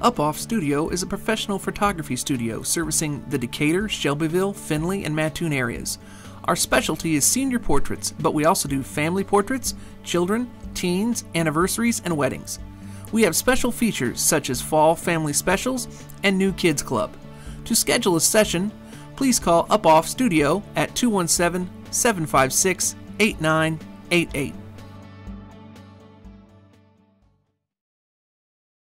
Uphoff Studio is a professional photography studio servicing the Decatur, Shelbyville, Findlay, and Mattoon areas. Our specialty is senior portraits, but we also do family portraits, children, teens, anniversaries, and weddings. We have special features such as fall family specials and new kids club. To schedule a session, please call Uphoff Studio at 217 756 8988.